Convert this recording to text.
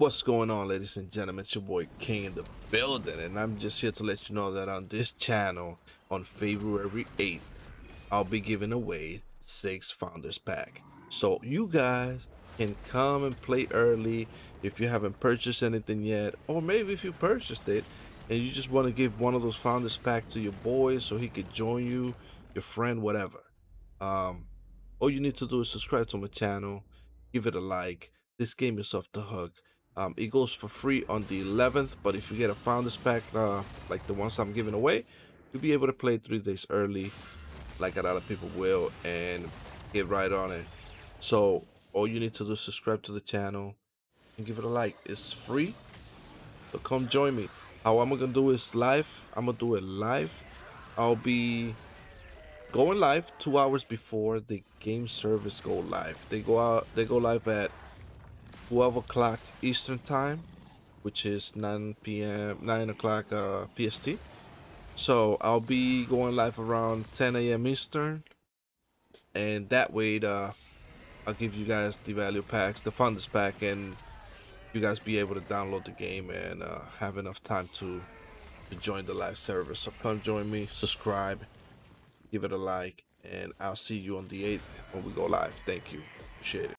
What's going on, ladies and gentlemen? It's your boy King in the building, and I'm just here to let you know that on this channel, on February 8th, I'll be giving away six Founders Pack. So you guys can come and play early if you haven't purchased anything yet, or maybe if you purchased it and you just want to give one of those Founders Pack to your boy so he could join you, your friend, whatever. Um, all you need to do is subscribe to my channel, give it a like. This game is off the hook. Um, it goes for free on the 11th, but if you get a Founders Pack uh, like the ones I'm giving away, you'll be able to play three days early, like a lot of people will, and get right on it. So all you need to do is subscribe to the channel and give it a like. It's free, so come join me. How I'm gonna do is live. I'm gonna do it live. I'll be going live two hours before the game service go live. They go out. They go live at 12 o'clock Eastern time, which is 9 p.m. 9 o'clock uh, PST. So I'll be going live around 10 a.m. Eastern, and that way uh, I'll give you guys the value packs, the funders pack, and you guys be able to download the game and uh, have enough time to to join the live server. So come join me, subscribe, give it a like, and I'll see you on the 8th when we go live. Thank you. Appreciate it.